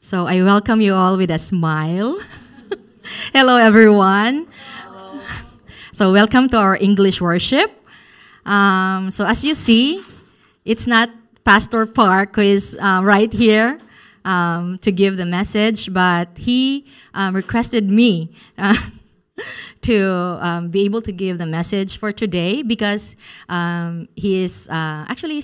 So I welcome you all with a smile. Hello, everyone. So, welcome to our English worship. Um, so, as you see, it's not Pastor Park who is uh, right here um, to give the message, but he um, requested me uh, to um, be able to give the message for today because um, he is uh, actually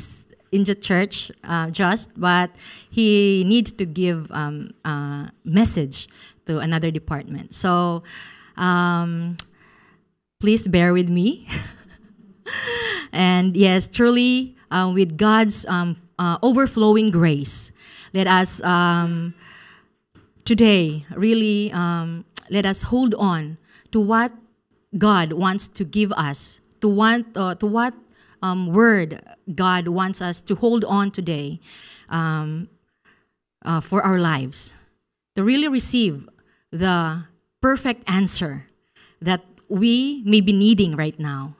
in the church uh, just, but he needs to give um, a message to another department. So um, please bear with me. and yes, truly, uh, with God's um, uh, overflowing grace, let us um, today really um, let us hold on to what God wants to give us, to want uh, to what um, word God wants us to hold on today um, uh, for our lives, to really receive the perfect answer that we may be needing right now.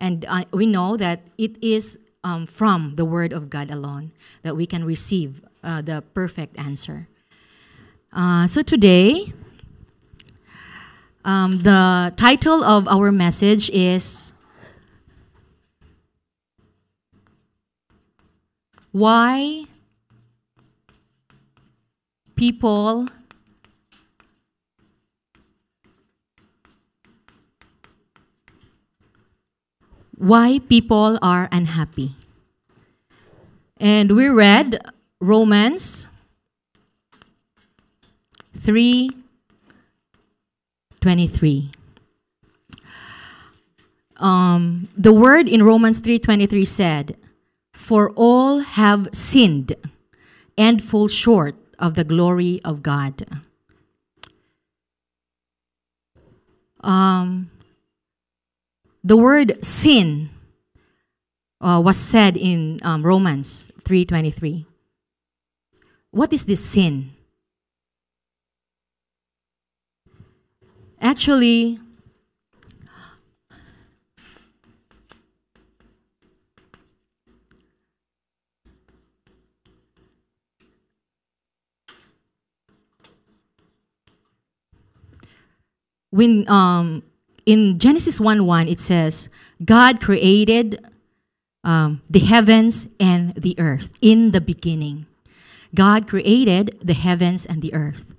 And uh, we know that it is um, from the Word of God alone that we can receive uh, the perfect answer. Uh, so today, um, the title of our message is why people why people are unhappy. And we read Romans 3 23. Um, the word in Romans 3:23 said, for all have sinned and fall short of the glory of God. Um, the word sin uh, was said in um, Romans 3.23. What is this sin? Actually, when um, in Genesis 1 1, it says, God created um, the heavens and the earth in the beginning. God created the heavens and the earth.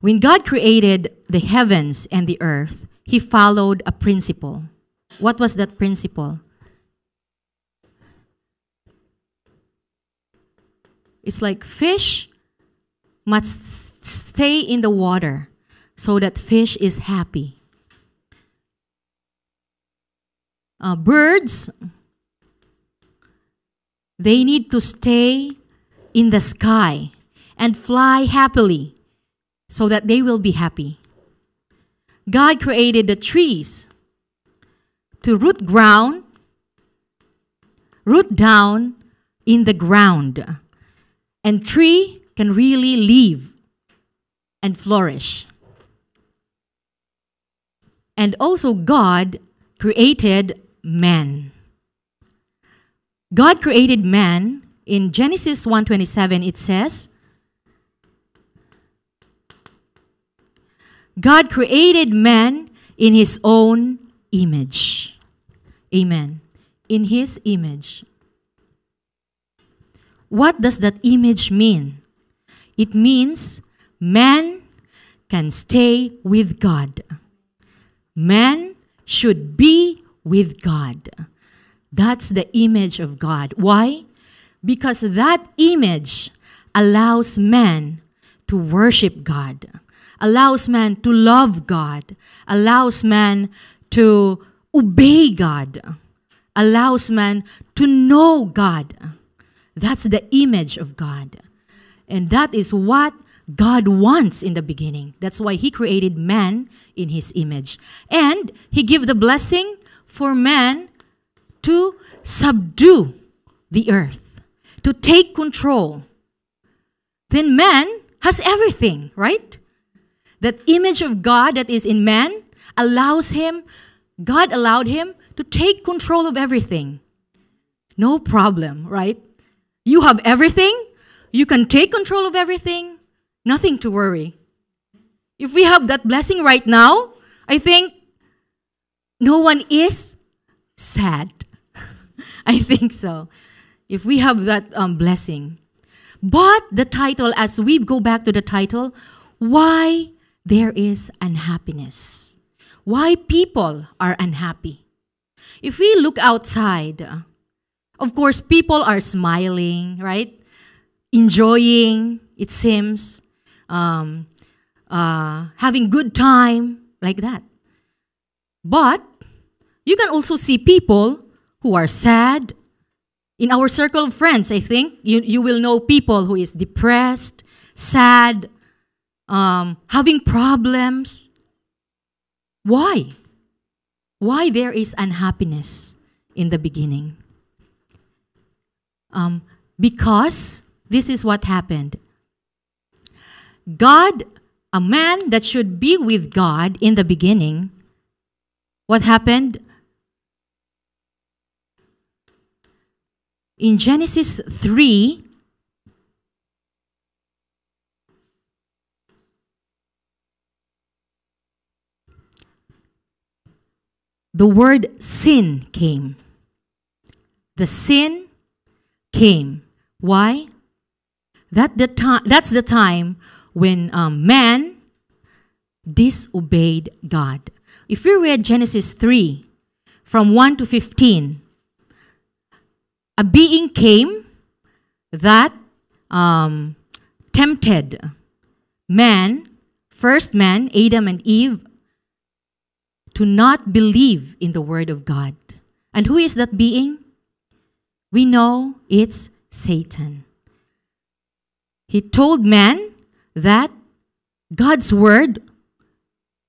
When God created the heavens and the earth, he followed a principle. What was that principle? It's like fish must stay in the water so that fish is happy. Uh, birds, they need to stay in the sky and fly happily so that they will be happy. God created the trees to root ground, root down in the ground. And tree can really live and flourish. And also, God created man. God created man. In Genesis 1:27 it says, God created man in his own image. Amen. In his image. What does that image mean? It means man can stay with God. Man should be with God. That's the image of God. Why? Because that image allows man to worship God, allows man to love God, allows man to obey God, allows man to know God. That's the image of God. And that is what God wants in the beginning. That's why he created man in his image. And he gave the blessing for man to subdue the earth, to take control. Then man has everything, right? That image of God that is in man allows him, God allowed him to take control of everything. No problem, right? You have everything, you can take control of everything, nothing to worry. If we have that blessing right now, I think no one is sad. I think so. If we have that um, blessing. But the title, as we go back to the title, why there is unhappiness. Why people are unhappy. If we look outside, of course, people are smiling, right? Enjoying, it seems, um, uh, having good time, like that. But you can also see people who are sad. In our circle of friends, I think, you, you will know people who is depressed, sad, um, having problems. Why? Why there is unhappiness in the beginning? Um, because this is what happened. God, a man that should be with God in the beginning, what happened? In Genesis 3, the word sin came. The sin came. Why? That the time, that's the time when um, man disobeyed God. If you read Genesis 3, from 1 to 15, a being came that um, tempted man, first man, Adam and Eve, to not believe in the word of God. And who is that being? We know it's Satan. He told man that God's word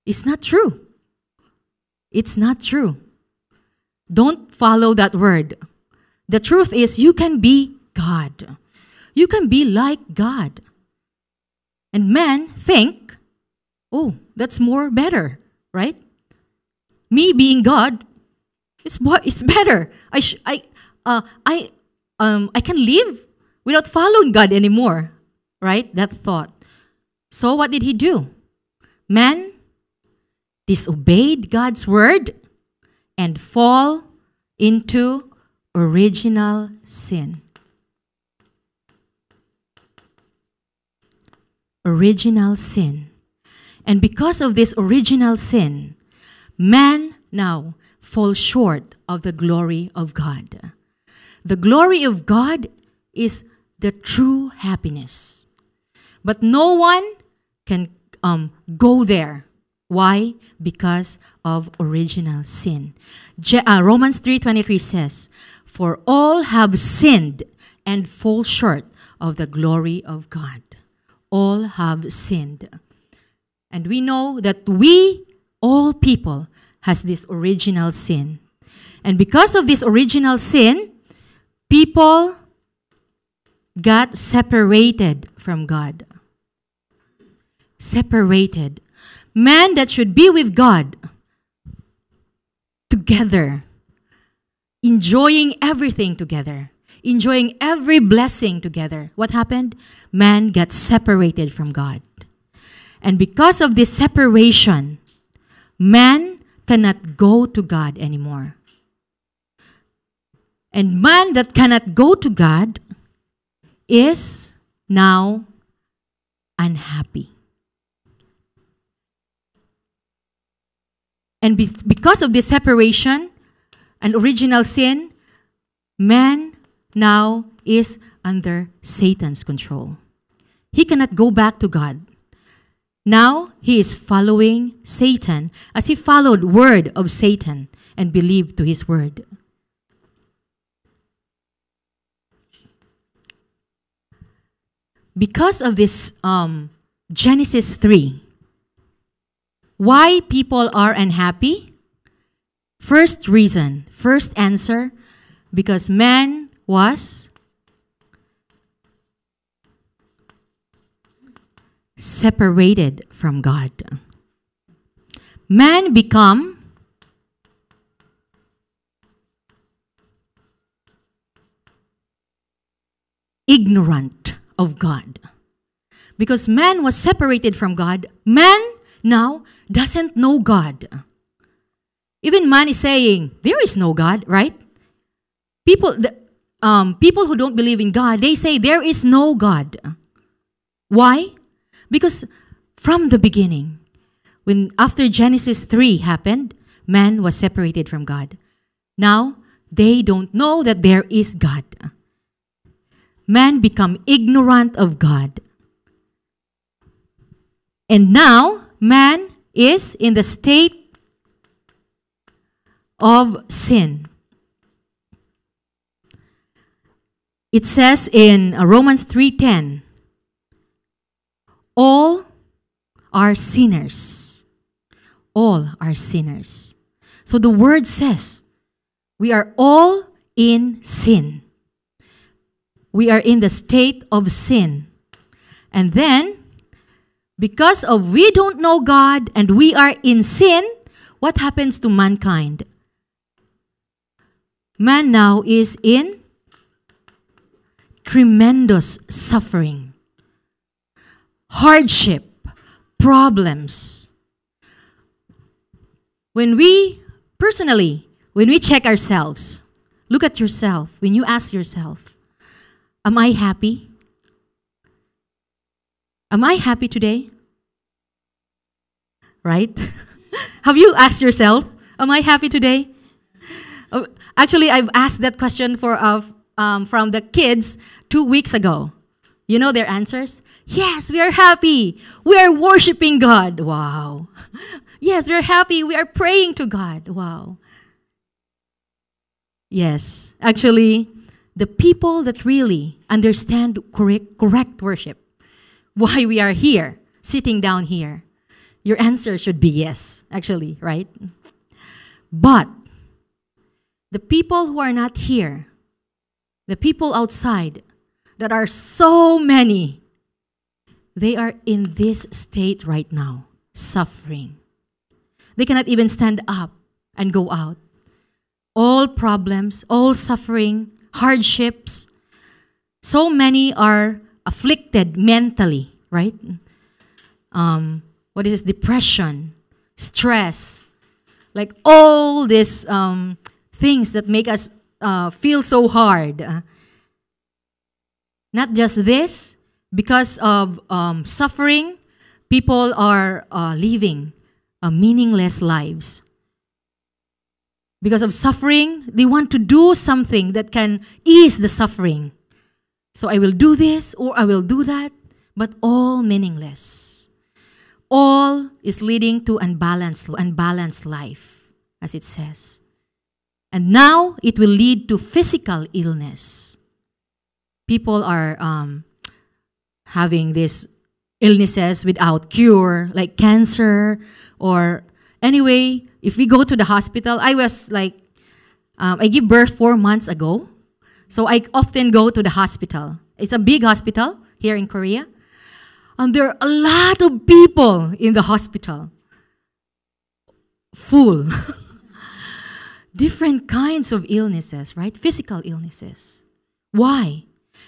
is not true. It's not true. Don't follow that word. The truth is, you can be God. You can be like God. And men think, oh, that's more better, right? me being God, it's it's better. I sh- I uh, I um I can live without following God anymore, right? That thought. So what did he do? Man disobeyed God's word and fall into original sin. Original sin. And because of this original sin, man now falls short of the glory of God. The glory of God is the true happiness. But no one can um, go there. Why? Because of original sin. Je- uh, Romans 3.23 says, For all have sinned and fall short of the glory of God. All have sinned. And we know that we all people has this original sin. And because of this original sin, people got separated from God. Separated. Man that should be with God together, enjoying everything together, enjoying every blessing together. What happened? Man got separated from God. And because of this separation, man cannot go to God anymore. And man that cannot go to God is now unhappy. And be- because of this separation and original sin, man now is under Satan's control. He cannot go back to God. Now he is following Satan as he followed word of Satan and believed to his word. Because of this um, Genesis 3, why people are unhappy? First reason, first answer, because man was separated from God. Man become ignorant of God. Because man was separated from God, man now doesn't know God. Even man is saying, there is no God, right? People, the, um, people who don't believe in God, they say there is no God. Why? Because from the beginning, when after Genesis 3 happened, man was separated from God. Now, they don't know that there is God. Man become ignorant of God. And now, man is in the state of sin. It says in uh, Romans 3:10, all are sinners. All are sinners. So the word says, we are all in sin. We are in the state of sin. And then, because of we don't know God and we are in sin, what happens to mankind? Man now is in tremendous suffering, hardship, problems. When we, personally, when we check ourselves, look at yourself, when you ask yourself, Am I happy? Am I happy today? Right? Have you asked yourself, Am I happy today? Oh, actually, I've asked that question for, uh, um, from the kids two weeks ago. You know their answers? Yes, we are happy. We are worshiping God. Wow. Yes, we're happy. We are praying to God. Wow. Yes, actually, the people that really understand correct, correct worship, why we are here, sitting down here, your answer should be yes, actually, right? But the people who are not here, the people outside that are so many, they are in this state right now, suffering. They cannot even stand up and go out. All problems, all suffering, hardships. So many are afflicted mentally, right? Um, what is this? Depression, stress, like all these um, things that make us uh, feel so hard. Uh, not just this, because of um, suffering, people are uh, living meaningless lives. Because of suffering, they want to do something that can ease the suffering. So I will do this or I will do that, but all meaningless. All is leading to unbalanced, unbalanced life, as it says. And now it will lead to physical illness. People are um, having these illnesses without cure, like cancer, or anyway, if we go to the hospital, I was like, um, I give birth four months ago. So I often go to the hospital. It's a big hospital here in Korea. And there are a lot of people in the hospital. Full. Different kinds of illnesses, right? Physical illnesses. Why?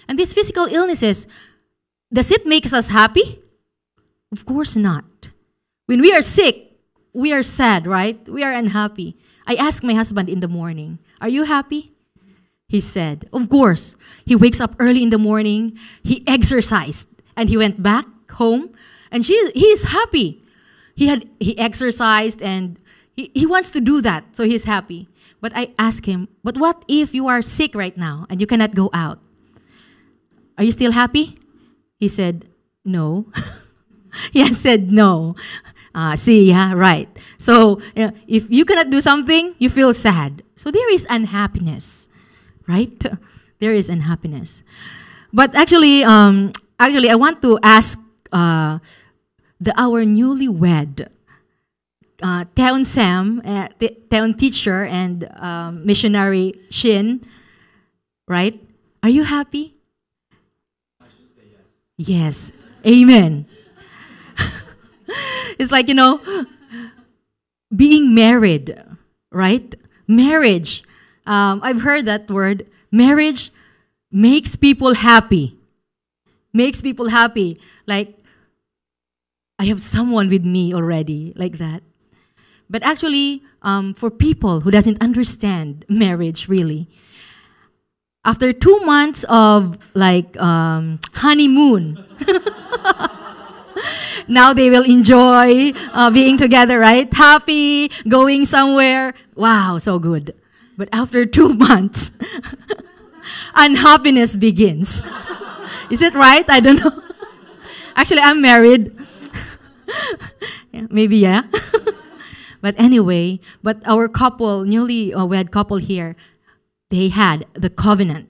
And these physical illnesses, does it make us happy? Of course not. When we are sick, we are sad, right? We are unhappy. I asked my husband in the morning, Are you happy? He said, Of course. He wakes up early in the morning, he exercised, and he went back home, and she, he is happy. He, had, he exercised and he, he wants to do that, so he's happy. But I ask him, But what if you are sick right now and you cannot go out? Are you still happy? He said, No. he said no. Uh, see, yeah, right. So you know, if you cannot do something, you feel sad. So there is unhappiness, right? There is unhappiness. But actually, um, actually, I want to ask uh, the our newlywed uh, Sam, uh, teacher and um, missionary Shin, right? Are you happy? I should say yes. Yes. Amen. it's like, you know, being married, right? Marriage. Um, I've heard that word. Marriage makes people happy. makes people happy. Like, I have someone with me already, like that. But actually, um, for people who doesn't understand marriage really, after two months of like um, honeymoon, now they will enjoy uh, being together, right? Happy, going somewhere. Wow, so good. But after two months, unhappiness begins. Is it right? I don't know. Actually, I'm married. maybe, yeah. but anyway, but our couple, newly uh, wed couple here, they had the covenant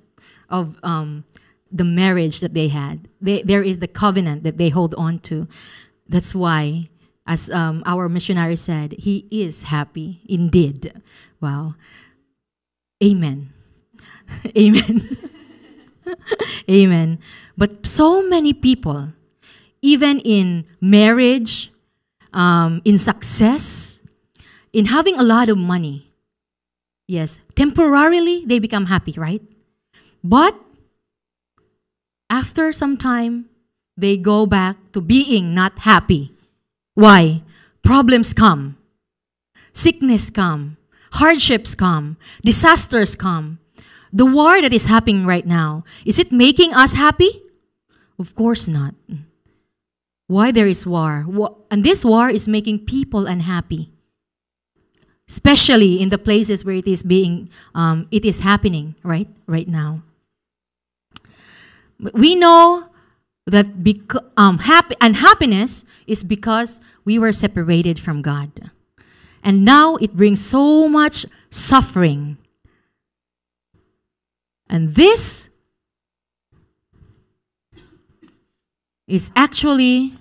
of um, the marriage that they had. They, there is the covenant that they hold on to. That's why, as um, our missionary said, he is happy indeed. Wow. Amen. Amen. Amen. But so many people, even in marriage, um, in success, in having a lot of money, yes, temporarily they become happy, right? But after some time, they go back to being not happy. Why? Problems come, sickness come, hardships come, disasters come. The war that is happening right now, is it making us happy? Of course not. Why there is war? And this war is making people unhappy. Especially in the places where it is being, um, it is happening right, right now. We know that um, happy unhappiness is because we were separated from God. And now it brings so much suffering and this is actually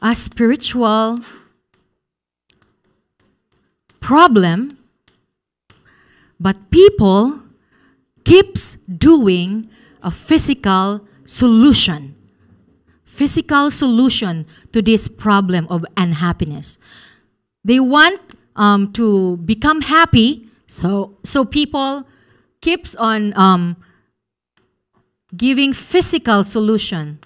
a spiritual problem, but people keeps doing a physical solution. Physical solution to this problem of unhappiness. They want um, to become happy, so so people keeps on um, giving physical solution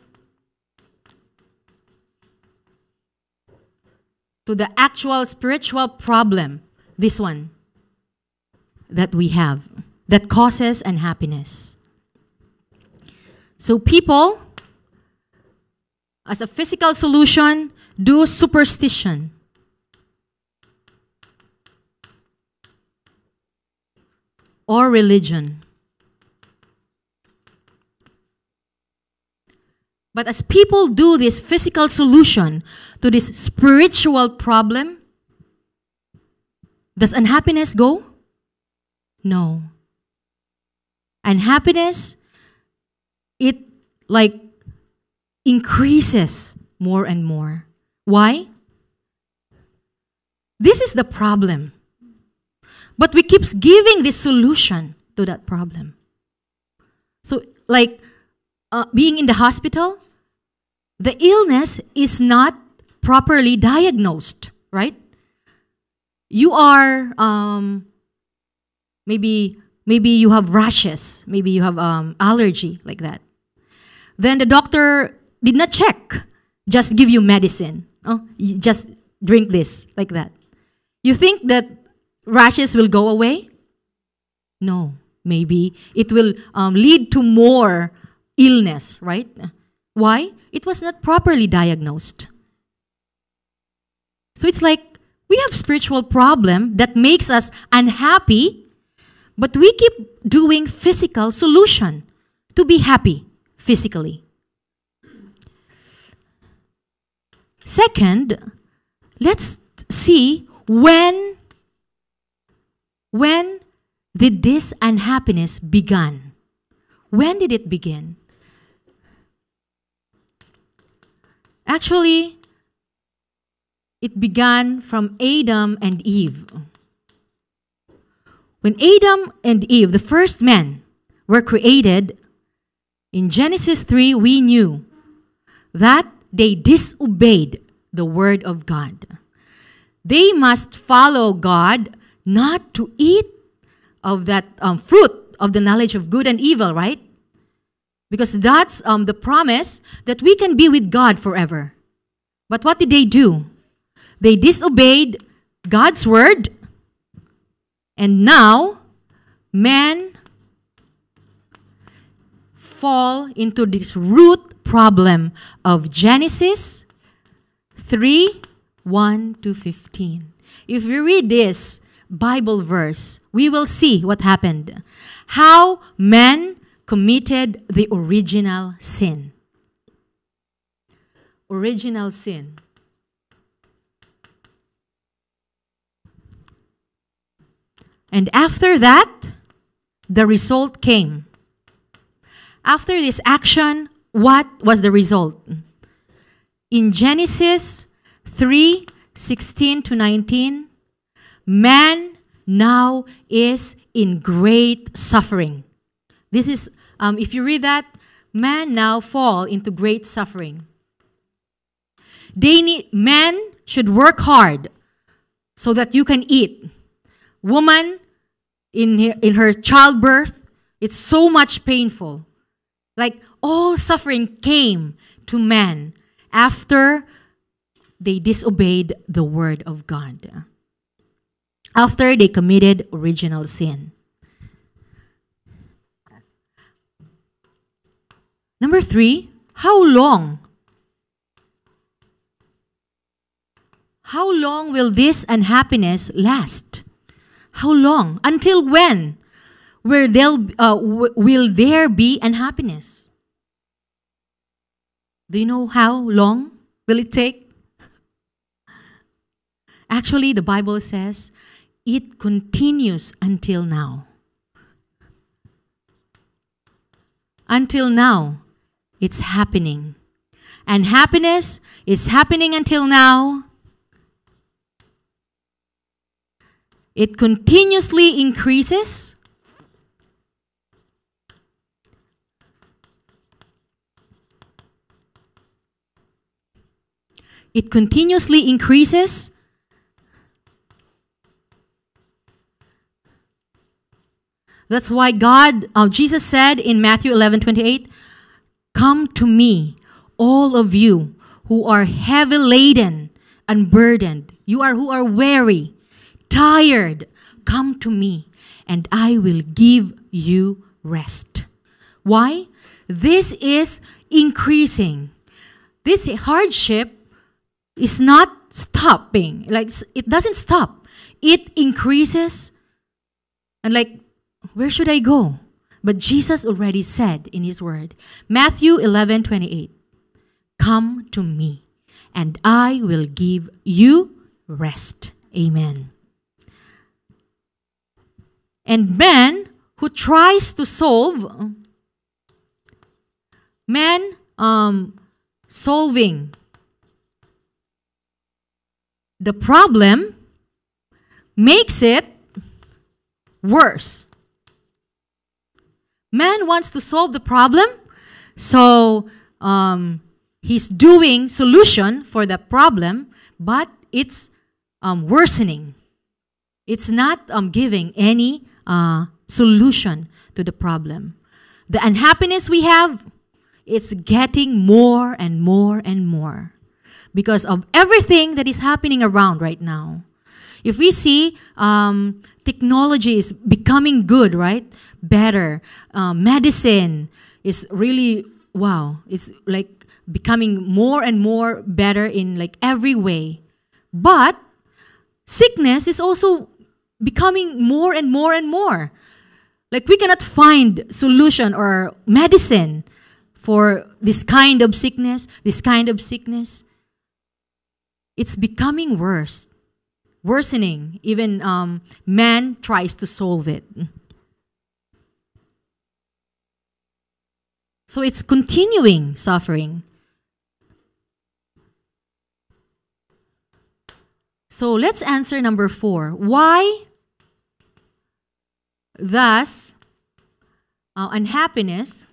to the actual spiritual problem, this one that we have that causes unhappiness. So people, as a physical solution, do superstition. or religion. But as people do this physical solution to this spiritual problem, does unhappiness go? No. Unhappiness, it like increases more and more. Why? This is the problem. But we keeps giving this solution to that problem. So, like uh, being in the hospital, the illness is not properly diagnosed, right? You are um, maybe maybe you have rashes, maybe you have um, allergy like that. Then the doctor did not check, just give you medicine. Oh, you just drink this like that. You think that rashes will go away? No, maybe it will um, lead to more illness, right? Why? It was not properly diagnosed. So it's like we have spiritual problem that makes us unhappy, but we keep doing physical solution to be happy physically. Second, let's see when when did this unhappiness begin? When did it begin? Actually, it began from Adam and Eve. When Adam and Eve, the first men, were created, in Genesis 3, we knew that they disobeyed the word of God. They must follow God not to eat of that um, fruit of the knowledge of good and evil, right? Because that's um, the promise that we can be with God forever. But what did they do? They disobeyed God's word, and now men fall into this root problem of Genesis 3 1 to 15. If we read this Bible verse, we will see what happened. How men committed the original sin. Original sin. And after that, the result came. After this action, what was the result? In Genesis 3 16 to 19, man now is in great suffering. This is, um, if you read that, man now fall into great suffering. They need, man should work hard so that you can eat. Woman, in her, in her childbirth, it's so much painful. Like all suffering came to man after they disobeyed the word of God. After they committed original sin. Number three, how long? How long will this unhappiness last? How long? Until when? Where they'll, uh, will there be unhappiness? Do you know how long will it take? Actually, the Bible says it continues until now. Until now, it's happening. And happiness is happening until now. It continuously increases. It continuously increases. That's why God, uh, Jesus said in Matthew 11 28, Come to me, all of you who are heavy laden and burdened. You are who are weary, tired. Come to me, and I will give you rest. Why? This is increasing. This hardship is not stopping. Like it doesn't stop. It increases. And like, where should I go? But Jesus already said in his word, Matthew 11 28, Come to me, and I will give you rest. Amen. And man who tries to solve, man um, solving the problem makes it worse. Man wants to solve the problem, so um, he's doing solution for the problem, but it's um, worsening. It's not um, giving any uh, solution to the problem. The unhappiness we have, it's getting more and more and more because of everything that is happening around right now. If we see um, technology is becoming good, right? Better. Uh, medicine is really, wow, it's like becoming more and more better in like every way. But sickness is also becoming more and more and more. Like we cannot find solution or medicine for this kind of sickness, this kind of sickness. It's becoming worse, worsening. Even um, man tries to solve it. So it's continuing suffering. So let's answer number four. Why, thus, uh, unhappiness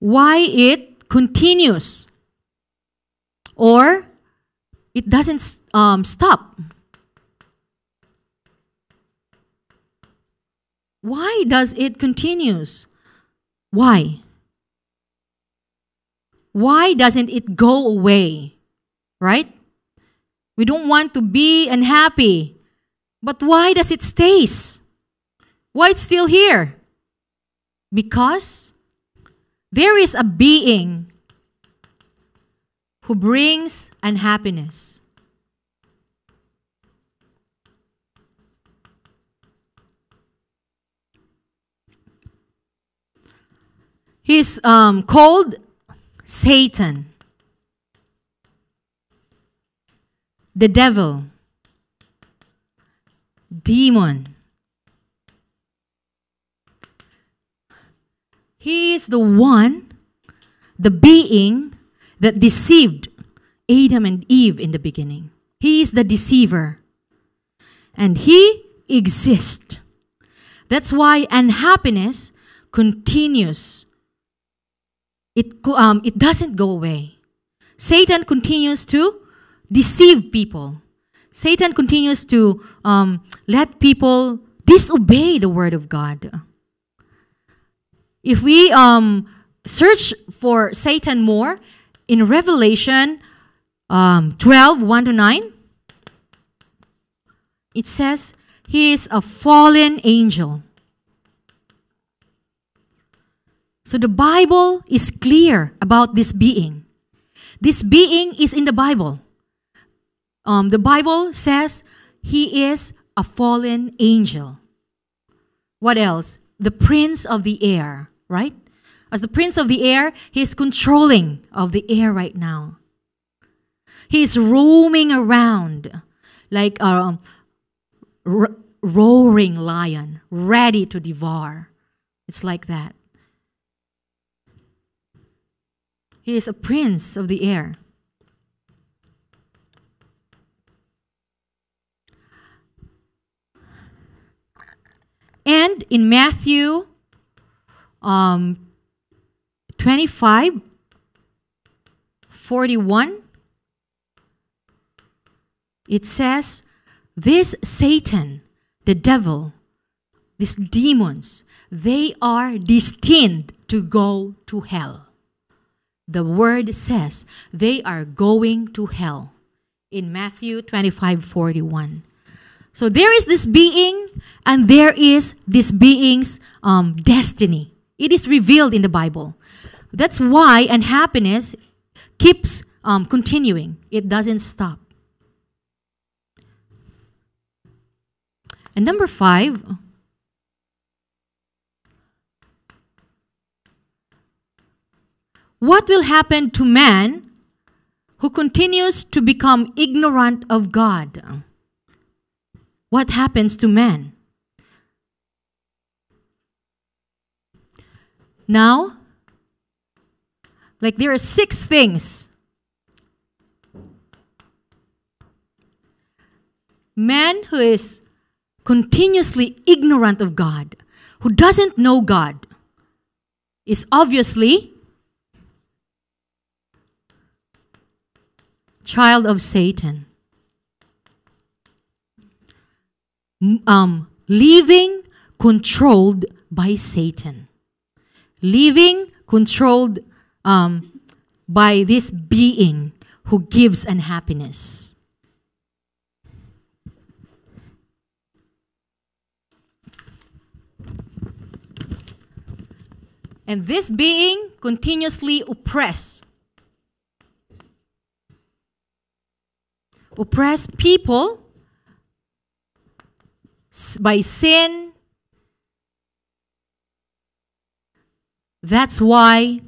why it continues or it doesn't um, stop. Why does it continues? Why? Why doesn't it go away? Right? We don't want to be unhappy. But why does it stays? Why it's still here? Because there is a being who brings unhappiness. He's um, called Satan, the devil, demon. He is the one, the being that deceived Adam and Eve in the beginning. He is the deceiver. And he exists. That's why unhappiness continues. It, um, it doesn't go away. Satan continues to deceive people. Satan continues to um, let people disobey the word of God. If we um, search for Satan more in Revelation um, 12 1 to 9, it says he is a fallen angel. So the Bible is clear about this being. This being is in the Bible. Um, the Bible says he is a fallen angel. What else? The prince of the air, right? As the prince of the air, he is controlling of the air right now. He is roaming around like a um, ro- roaring lion, ready to devour. It's like that. He is a prince of the air. And in Matthew um, 25, 41, it says, This Satan, the devil, these demons, they are destined to go to hell. The word says they are going to hell in Matthew 25 41. So there is this being, and there is this being's um, destiny. It is revealed in the Bible. That's why unhappiness keeps um, continuing, it doesn't stop. And number five, what will happen to man who continues to become ignorant of God? What happens to man? Now, like there are six things. Man who is continuously ignorant of God, who doesn't know God, is obviously child of Satan. Um, living controlled by Satan. Living controlled um, by this being who gives unhappiness. And this being continuously oppress. Oppress people by sin. That's why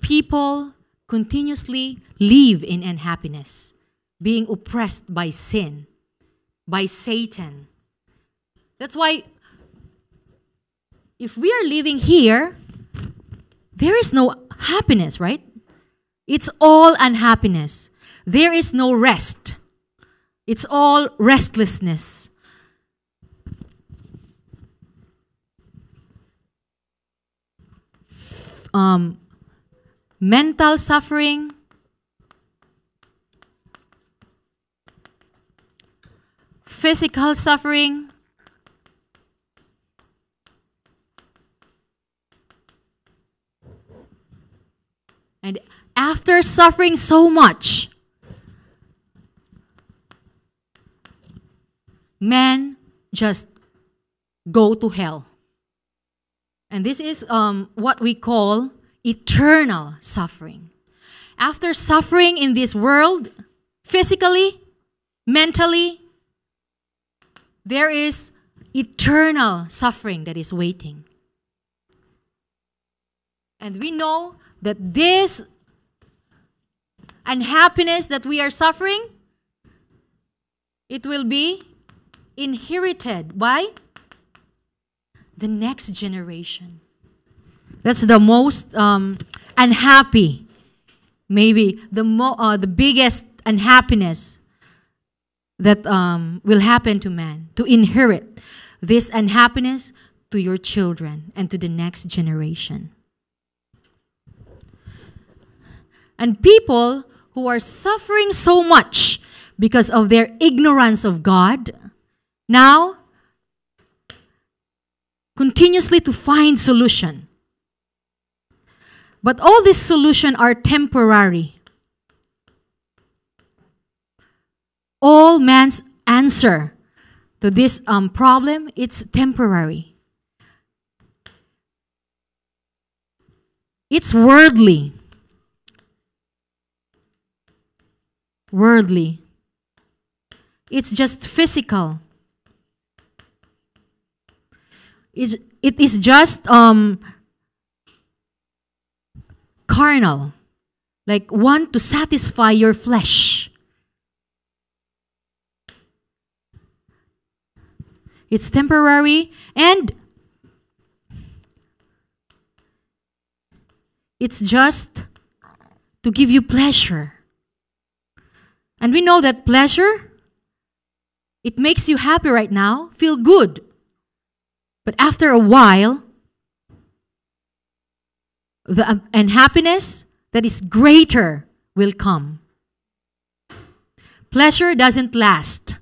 people continuously live in unhappiness, being oppressed by sin, by Satan. That's why if we are living here, there is no happiness, right? It's all unhappiness. There is no rest. It's all restlessness. Um, mental suffering, physical suffering, and after suffering so much, men just go to hell. And this is um, what we call eternal suffering. After suffering in this world, physically, mentally, there is eternal suffering that is waiting. And we know that this unhappiness that we are suffering, it will be inherited by the next generation. That's the most um, unhappy, maybe the mo- uh, the biggest unhappiness that um, will happen to man to inherit this unhappiness to your children and to the next generation. And people who are suffering so much because of their ignorance of God now continuously to find solution. But all these solutions are temporary. All man's answer to this um, problem, it's temporary. It's worldly. Worldly. It's just physical. It's, it is just um, carnal. Like want to satisfy your flesh. It's temporary and it's just to give you pleasure. And we know that pleasure, it makes you happy right now, feel good. But after a while, the um, unhappiness that is greater will come. Pleasure doesn't last.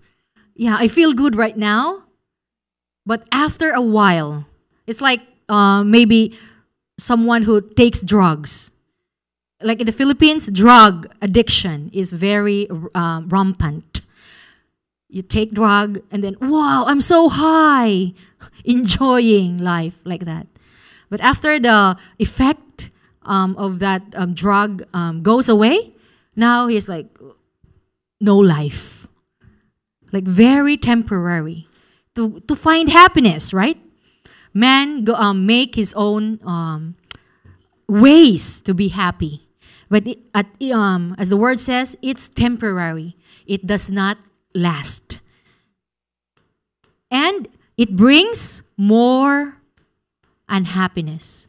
Yeah, I feel good right now, but after a while, it's like uh, maybe someone who takes drugs. Like in the Philippines, drug addiction is very uh, rampant. You take drug and then, wow, I'm so high, enjoying life like that. But after the effect um, of that um, drug um, goes away, now he's like, no life. Like very temporary to, to find happiness, right? Man go, um, make his own um, ways to be happy. But it, at, um, as the word says, it's temporary. It does not last. And it brings more unhappiness.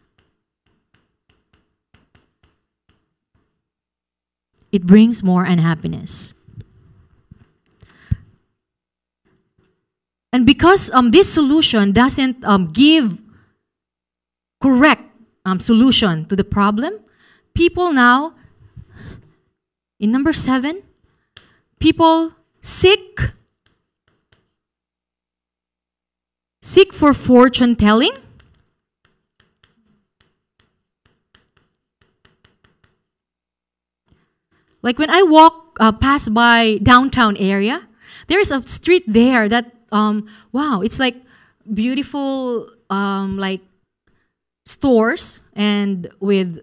It brings more unhappiness. And because um, this solution doesn't um, give correct um, solution to the problem, people now, in number seven, people seek. Seek for fortune telling. Like when I walk uh, past by downtown area, there is a street there that um, wow, it's like beautiful um, like stores and with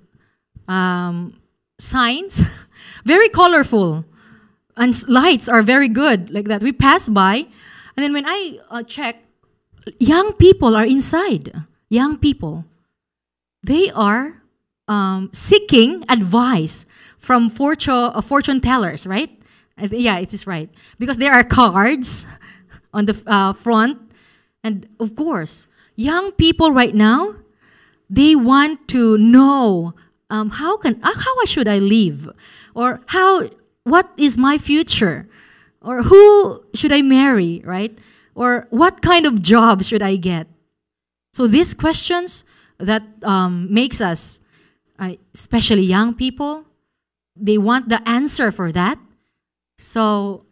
um, signs, very colorful, and lights are very good like that. We pass by, and then when I uh, check, young people are inside. Young people, they are um, seeking advice from fortune uh, fortune tellers, right? Yeah, it is right because there are cards on the uh, front. And of course, young people right now, they want to know um, how can uh, how should I live, or how what is my future, or who should I marry, right? Or what kind of job should I get? So these questions that um, makes us, uh, especially young people, they want the answer for that. So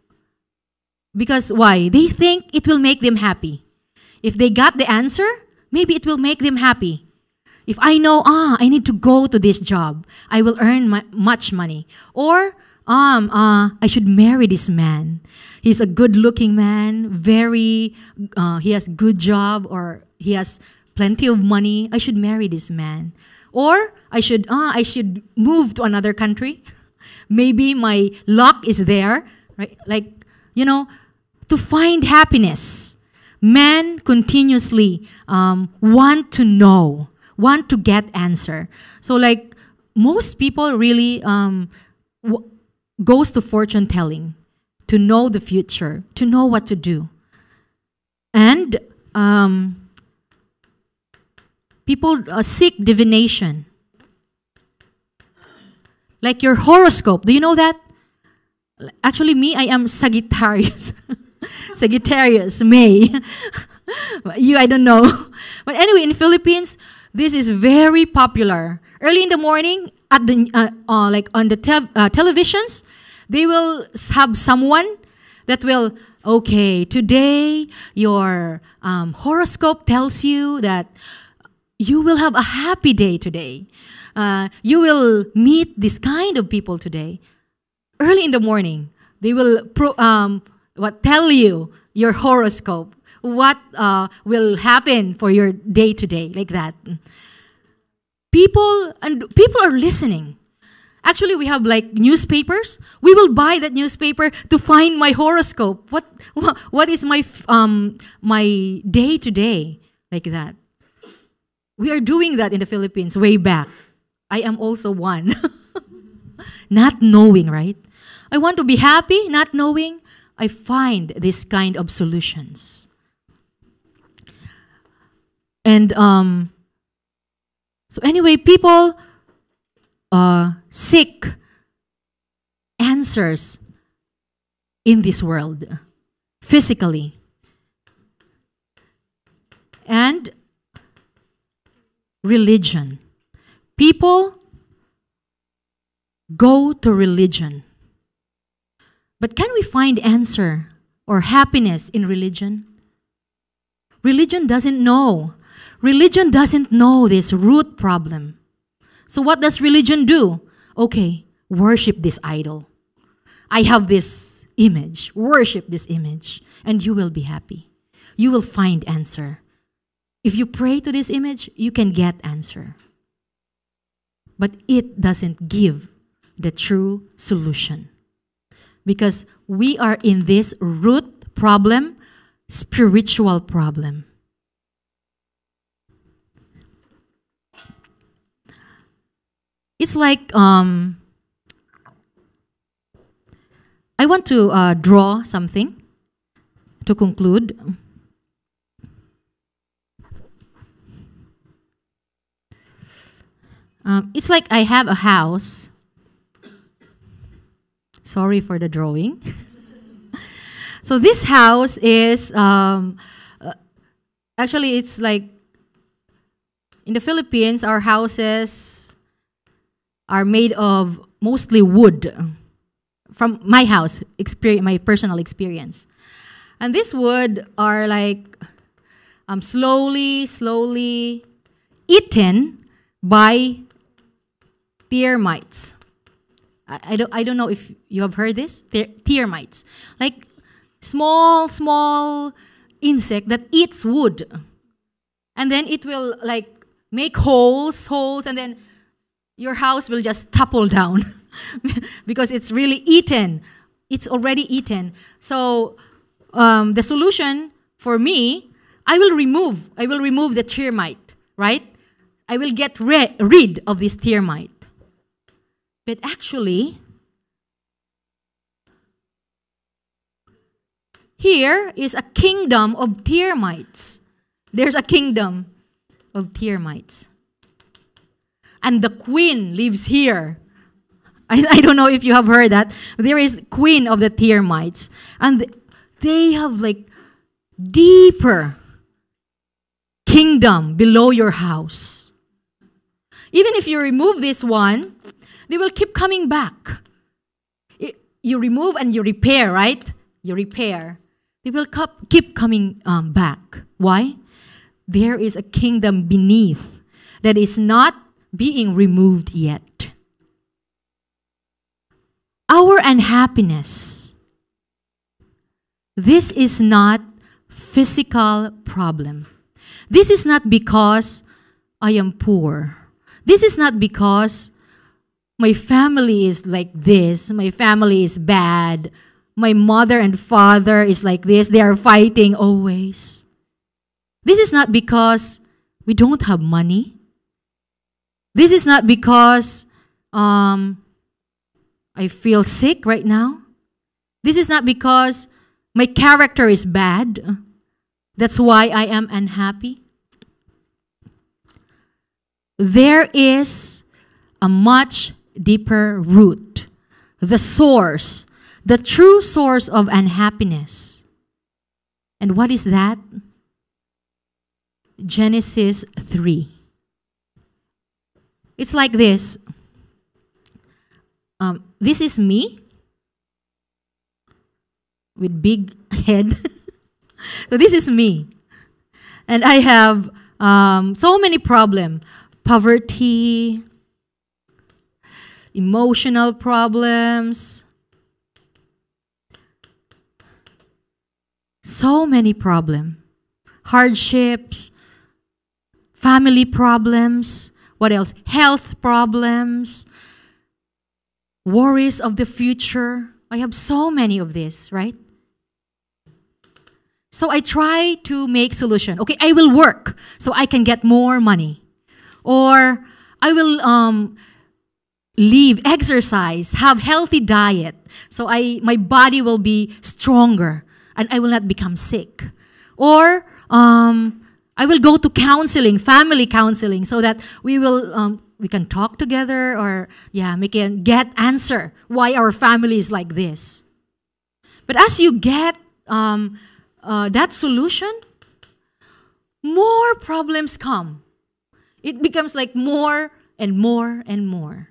because why? They think it will make them happy. If they got the answer, maybe it will make them happy. If I know, ah, I need to go to this job, I will earn mu- much money. Or, um, uh, I should marry this man. He's a good-looking man, very, uh, he has good job, or he has plenty of money. I should marry this man. Or I should, ah, I should move to another country. Maybe my luck is there, right? Like, you know, to find happiness. Men continuously um, want to know, want to get answer. So, like, most people really um, goes to fortune telling to know the future, to know what to do. And um, people uh, seek divination. Like your horoscope. Do you know that? Actually, me, I am Sagittarius. Sagittarius, May. you, I don't know. But anyway, in Philippines, this is very popular. Early in the morning, at the uh, uh, like on the te- uh, televisions, they will have someone that will okay today your um, horoscope tells you that you will have a happy day today. Uh, you will meet this kind of people today. Early in the morning they will pro- um, what tell you your horoscope. What uh, will happen for your day today like that people and people are listening Actually, we have like newspapers. We will buy that newspaper to find my horoscope. What what, is my um my day to day like that? We are doing that in the Philippines way back. I am also one. not knowing, right? I want to be happy, not knowing. I find this kind of solutions. And um so anyway, people uh, seek answers in this world physically. And religion. People go to religion. But can we find answer or happiness in religion? Religion doesn't know. Religion doesn't know this root problem. So, what does religion do? Okay, worship this idol. I have this image. Worship this image, and you will be happy. You will find answer. If you pray to this image, you can get answer. But it doesn't give the true solution. Because we are in this root problem, spiritual problem. It's like um, I want to uh, draw something to conclude. Um, it's like I have a house. Sorry for the drawing. so this house is um, uh, actually it's like in the Philippines our houses are made of mostly wood from my house experience my personal experience. And this wood are like um, slowly slowly eaten by termites. I, I, don't, I don't know if you have heard this Ter- termites. Like small small insect that eats wood. And then it will like make holes holes and then your house will just topple down because it's really eaten. It's already eaten. So um, the solution for me, I will remove. I will remove the termite, right? I will get re- rid of this termite. But actually, here is a kingdom of termites. There's a kingdom of termites and the queen lives here. I, I don't know if you have heard that. There is queen of the termites. And they have like deeper kingdom below your house. Even if you remove this one, they will keep coming back. You remove and you repair, right? You repair. They will keep coming um, back. Why? There is a kingdom beneath that is not being removed yet. Our unhappiness. This is not physical problem. This is not because I am poor. This is not because my family is like this, my family is bad, my mother and father is like this, they are fighting always. This is not because we don't have money. This is not because um, I feel sick right now. This is not because my character is bad. That's why I am unhappy. There is a much deeper root, the source, the true source of unhappiness. And what is that? Genesis 3. It's like this. Um, this is me with big head. so this is me. And I have um, so many problems. Poverty, emotional problems, so many problems, hardships, family problems, what else? Health problems, worries of the future. I have so many of this, right? So I try to make solution. Okay, I will work so I can get more money. Or I will um, live, exercise, have healthy diet so I my body will be stronger and I will not become sick. Or um, I will go to counseling, family counseling, so that we will um, we can talk together or yeah, we can get answer why our family is like this. But as you get um, uh, that solution, more problems come. It becomes like more and more and more.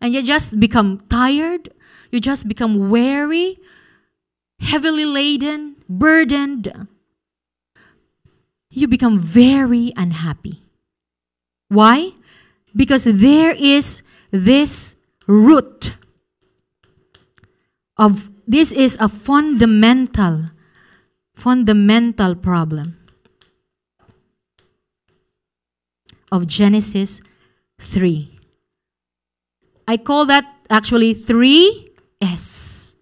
And you just become tired, you just become weary, heavily laden, burdened. You become very unhappy. Why? Because there is this root of this is a fundamental fundamental problem of Genesis 3. I call that actually 3S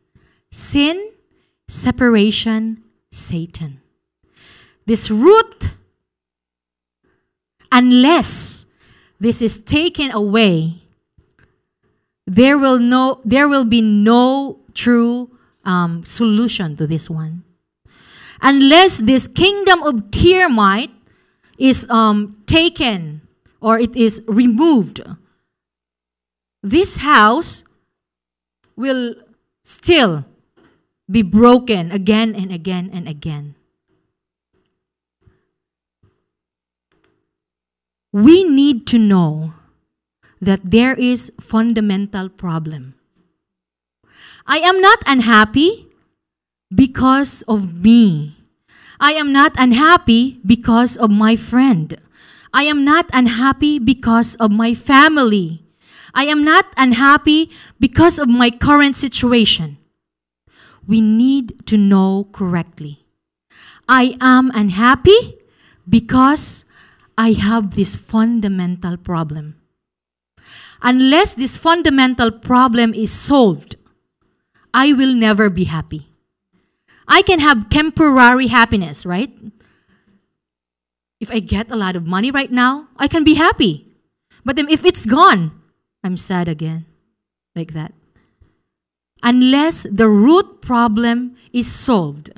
sin, separation, Satan. This root, unless this is taken away, there will no there will be no true um, solution to this one unless this kingdom of Termite is um, taken or it is removed, this house will still be broken again and again and again. We need to know that there is fundamental problem. I am not unhappy because of me. I am not unhappy because of my friend. I am not unhappy because of my family. I am not unhappy because of my current situation. We need to know correctly. I am unhappy because I have this fundamental problem. Unless this fundamental problem is solved, I will never be happy. I can have temporary happiness, right? If I get a lot of money right now, I can be happy. But then if it's gone, I'm sad again. Like that. Unless the root problem is solved.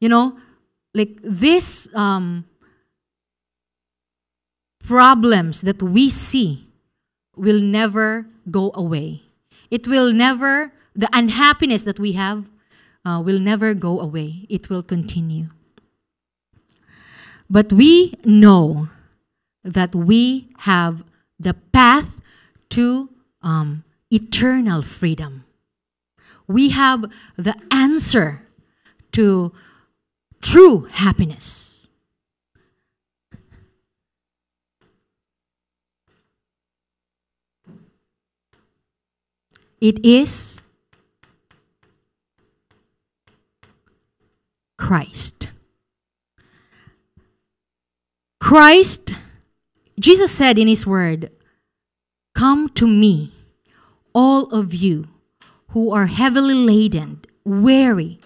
You know, like this um, problems that we see will never go away. It will never, the unhappiness that we have uh, will never go away, it will continue. But we know that we have the path to um, eternal freedom. We have the answer to true happiness. It is Christ. Christ, Jesus said in his word, Come to me, all of you who are heavily laden, weary,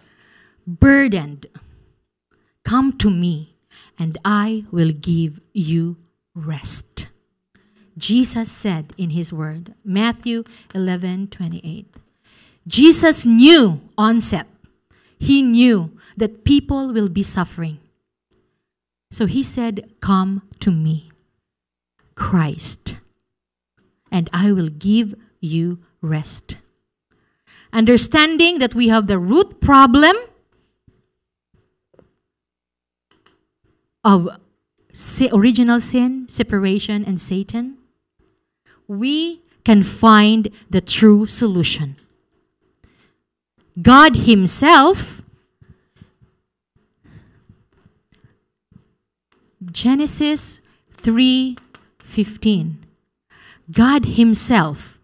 burdened. Come to me, and I will give you rest. Jesus said in his word, Matthew 11 28. Jesus knew onset. He knew that people will be suffering. So he said, Come to me, Christ, and I will give you rest. Understanding that we have the root problem of original sin, separation, and Satan, we can find the true solution. God Himself, Genesis 3:15. God Himself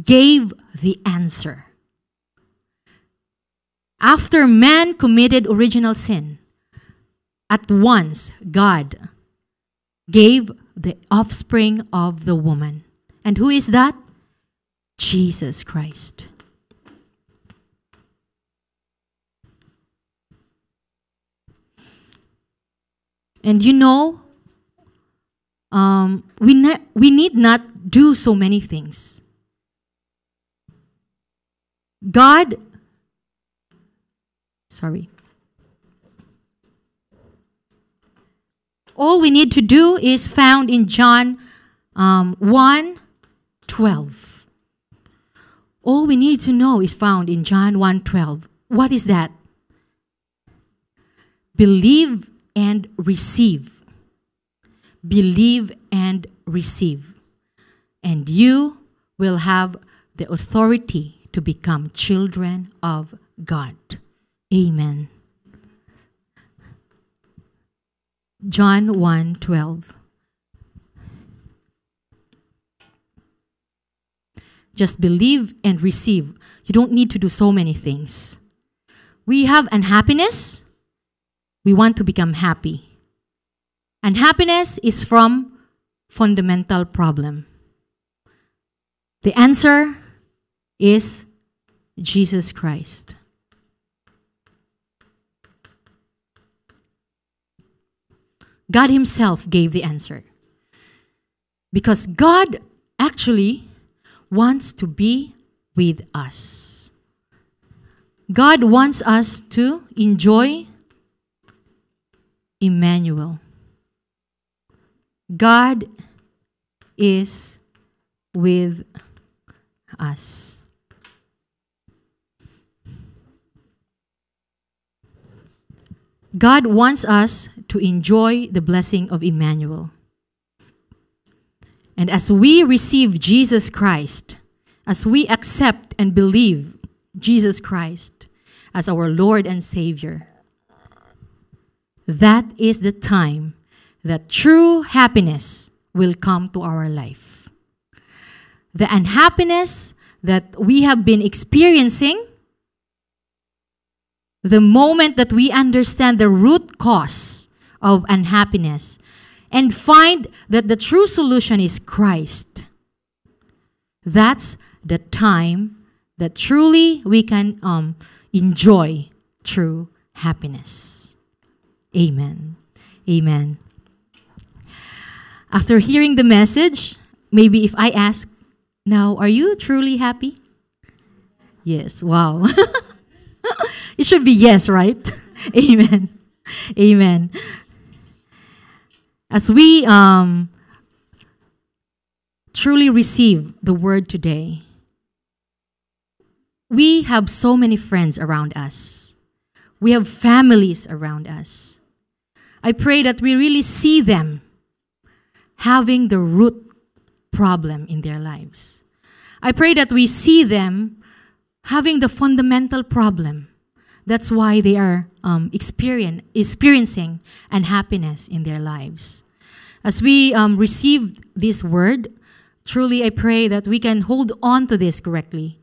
gave the answer. After man committed original sin, at once God gave the offspring of the woman. And who is that? Jesus Christ. And you know, um, we, ne- we need not do so many things. God, sorry. All we need to do is found in John um, 1 12. All we need to know is found in John 1 12. What is that? Believe and receive. Believe and receive. And you will have the authority to become children of God. Amen. John 1 12. Just believe and receive. You don't need to do so many things. We have unhappiness. We want to become happy. Unhappiness is from fundamental problem. The answer is Jesus Christ. God Himself gave the answer. Because God actually wants to be with us. God wants us to enjoy Emmanuel. God is with us. God wants us to enjoy the blessing of Emmanuel. And as we receive Jesus Christ, as we accept and believe Jesus Christ as our Lord and Savior, that is the time that true happiness will come to our life. The unhappiness that we have been experiencing, the moment that we understand the root cause of unhappiness and find that the true solution is Christ, that's the time that truly we can um, enjoy true happiness. Amen. Amen. After hearing the message, maybe if I ask, now, are you truly happy? Yes. Wow. it should be yes, right? Amen. Amen. As we um, truly receive the word today, we have so many friends around us. We have families around us. I pray that we really see them having the root problem in their lives. I pray that we see them having the fundamental problem. That's why they are um, experiencing unhappiness in their lives. As we um, receive this word, truly I pray that we can hold on to this correctly.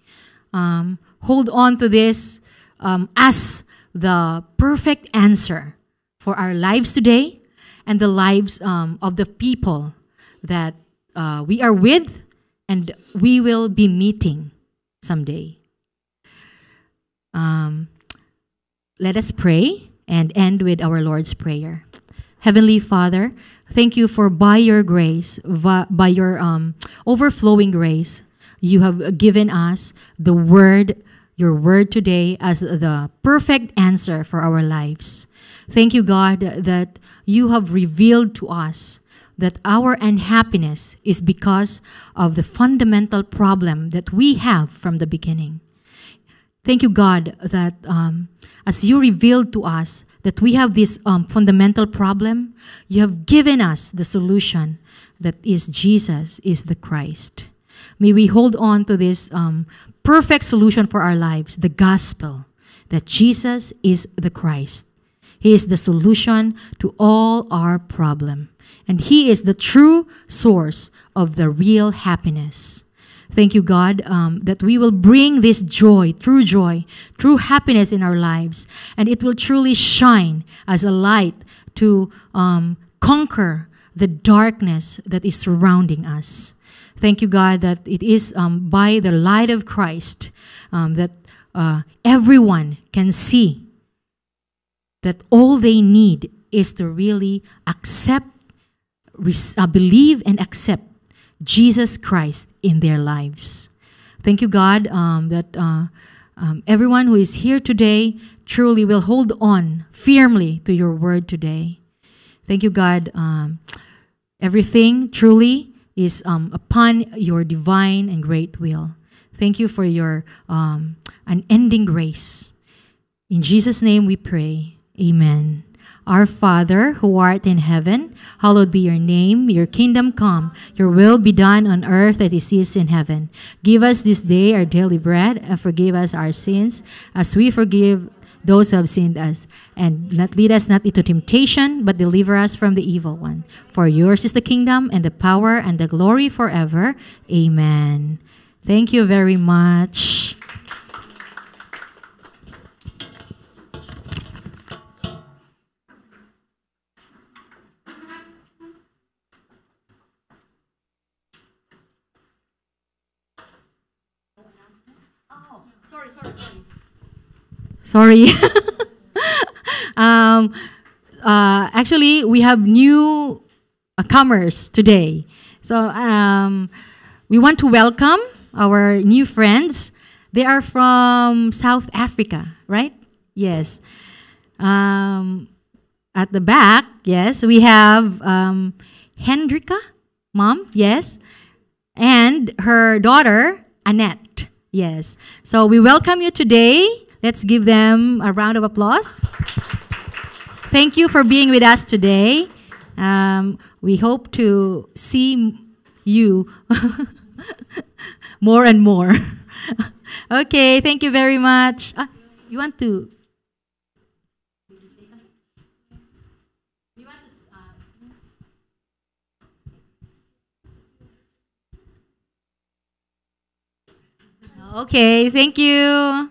um, hold on to this um, as the perfect answer for our lives today and the lives um, of the people that uh, we are with and we will be meeting someday. Um, let us pray and end with our Lord's Prayer. Heavenly Father, thank you for by your grace, by your um, overflowing grace, you have given us the word, your word today, as the perfect answer for our lives. Thank you, God, that you have revealed to us that our unhappiness is because of the fundamental problem that we have from the beginning. Thank you, God, that um, as you revealed to us that we have this um, fundamental problem, you have given us the solution that is Jesus is the Christ. May we hold on to this um, perfect solution for our lives, the gospel, that Jesus is the Christ. He is the solution to all our problem. And He is the true source of the real happiness. Thank you, God, um, that we will bring this joy, true joy, true happiness in our lives, and it will truly shine as a light to um, conquer the darkness that is surrounding us. Thank you, God, that it is um, by the light of Christ um, that uh, everyone can see that all they need is to really accept, uh, believe, and accept Jesus Christ in their lives. Thank you, God, um, that uh, um, everyone who is here today truly will hold on firmly to your word today. Thank you, God. Um, everything truly is um, upon your divine and great will. Thank you for your um, unending grace. In Jesus' name we pray. Amen. Our Father, who art in heaven, hallowed be your name. Your kingdom come. Your will be done on earth as it is in heaven. Give us this day our daily bread, and forgive us our sins, as we forgive those who have sinned us. And not lead us not into temptation, but deliver us from the evil one. For yours is the kingdom, and the power, and the glory forever. Amen. Thank you very much. Sorry. um, uh, actually, we have new uh, comers today. So um, we want to welcome our new friends. They are from South Africa, right? Yes. Um, at the back, yes, we have um, Hendrika, mom, yes, and her daughter, Annette. Yes. So we welcome you today. Let's give them a round of applause. Thank you for being with us today. Um, we hope to see you more and more. okay, thank you very much. Ah, you want to? Okay, thank you.